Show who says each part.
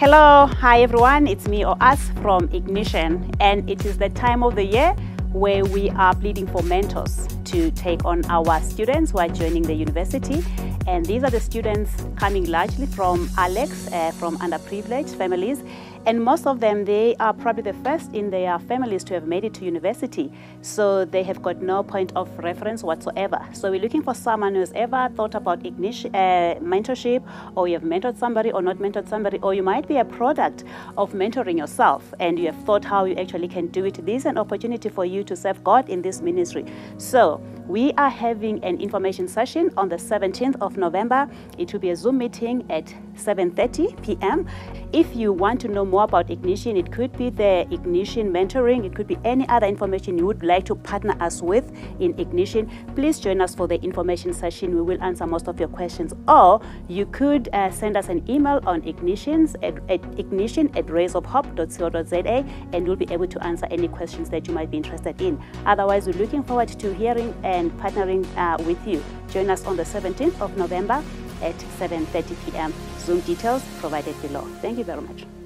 Speaker 1: Hello, hi everyone, it's me or us from Ignition, and it is the time of the year where we are pleading for mentors to take on our students who are joining the university. And these are the students coming largely from Alex, uh, from underprivileged families. And most of them, they are probably the first in their families to have made it to university. So they have got no point of reference whatsoever. So we're looking for someone who's ever thought about ignition, uh, mentorship, or you have mentored somebody or not mentored somebody, or you might be a product of mentoring yourself and you have thought how you actually can do it. This is an opportunity for you to serve God in this ministry. So we are having an information session on the 17th of November. It will be a Zoom meeting at 7.30 p.m. If you want to know more about Ignition, it could be the Ignition mentoring, it could be any other information you would like to partner us with in Ignition, please join us for the information session. We will answer most of your questions. Or you could uh, send us an email on ignitions at, at ignition at raysofhope.co.za and we'll be able to answer any questions that you might be interested in. Otherwise, we're looking forward to hearing and partnering uh, with you. Join us on the 17th of November at 7.30 p.m. Zoom details provided below. Thank you very much.